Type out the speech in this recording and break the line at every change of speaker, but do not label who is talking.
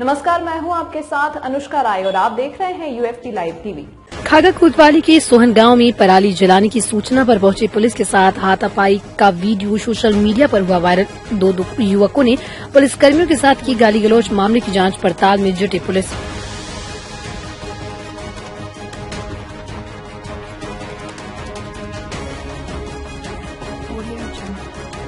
नमस्कार मैं हूँ आपके साथ अनुष्का राय और आप देख रहे हैं यूएफटी लाइव टीवी
खागा कोतवाली के सोहन गाँव में पराली जलाने की सूचना पर पहुँचे पुलिस के साथ हाथापाई का वीडियो सोशल मीडिया पर हुआ वायरल दो, दो युवकों ने पुलिसकर्मियों के साथ की गाली गलौज मामले की जाँच पड़ताल में जुटी पुलिस
Audio Jungle.